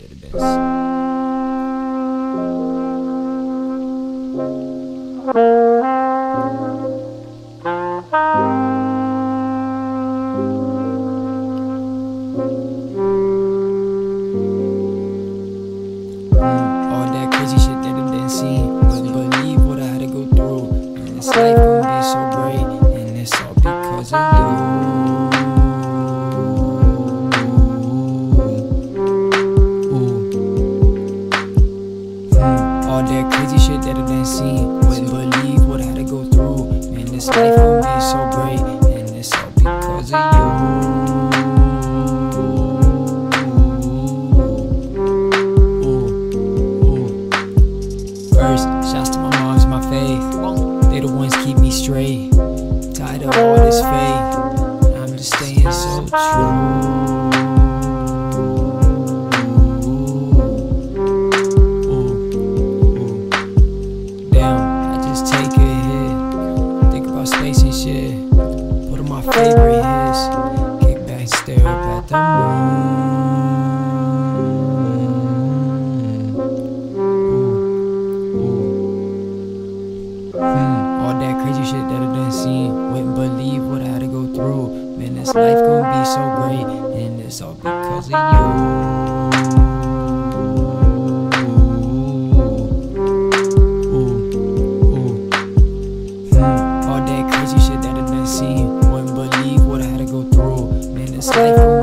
life gon' be so great. And it's all because of you. Mm, All that crazy shit that I done seen. Wouldn't believe what I had to go through. Man, this life gon' be so great. And it's all because of you. Shouts to my moms my faith. They the ones keep me straight. Tired of all this fake. I'm just staying so true. Favorite hits. Kick back stare up at the moon. Ooh. Hmm, all that crazy shit that I done seen. Wouldn't believe what I had to go through. Man, this life gon' be so great. And it's all because of you. It's all